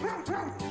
Vroom, vroom.